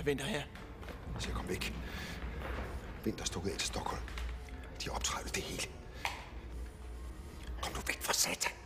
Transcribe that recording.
Der venter her. Så jeg kom væk. Vinter stukket af til Stockholm. De har optrædet det hele. Kom nu væk fra satan.